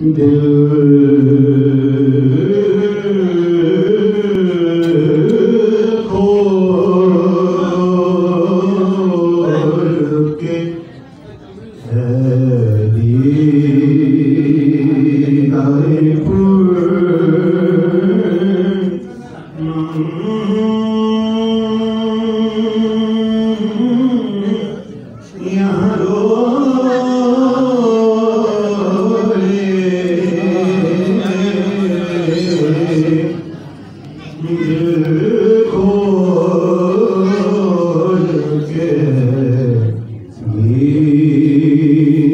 दिल be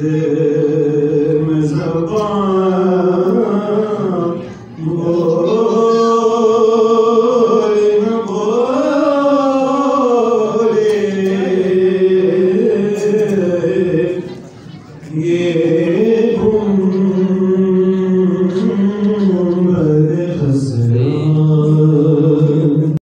derdimiz var. Oh.